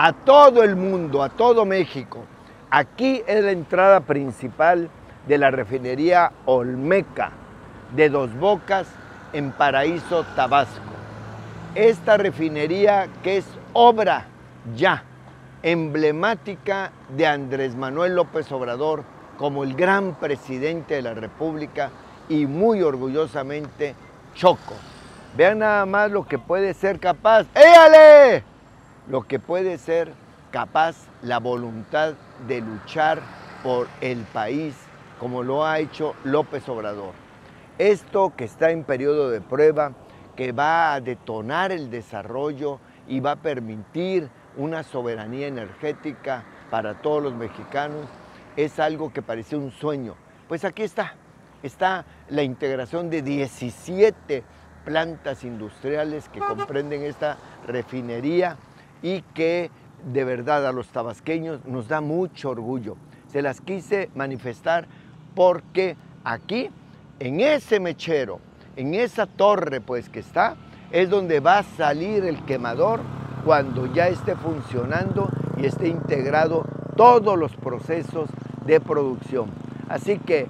a todo el mundo, a todo México. Aquí es la entrada principal de la refinería Olmeca de Dos Bocas en Paraíso, Tabasco. Esta refinería que es obra ya emblemática de Andrés Manuel López Obrador como el gran presidente de la República y muy orgullosamente Choco. Vean nada más lo que puede ser capaz. ¡Éale! Lo que puede ser capaz la voluntad de luchar por el país como lo ha hecho López Obrador. Esto que está en periodo de prueba, que va a detonar el desarrollo y va a permitir una soberanía energética para todos los mexicanos, es algo que parece un sueño. Pues aquí está, está la integración de 17 plantas industriales que comprenden esta refinería y que de verdad a los tabasqueños nos da mucho orgullo. Se las quise manifestar porque aquí, en ese mechero, en esa torre pues que está, es donde va a salir el quemador cuando ya esté funcionando y esté integrado todos los procesos de producción. Así que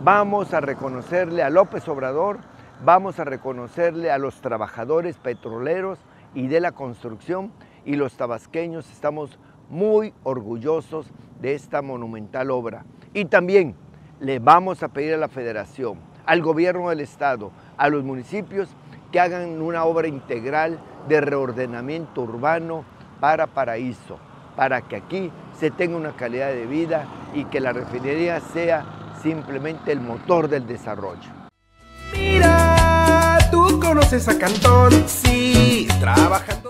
vamos a reconocerle a López Obrador, vamos a reconocerle a los trabajadores petroleros y de la construcción y los tabasqueños estamos muy orgullosos de esta monumental obra. Y también le vamos a pedir a la federación, al gobierno del estado, a los municipios que hagan una obra integral de reordenamiento urbano para Paraíso, para que aquí se tenga una calidad de vida y que la refinería sea simplemente el motor del desarrollo. Mira, tú conoces a Cantón, sí, trabajando.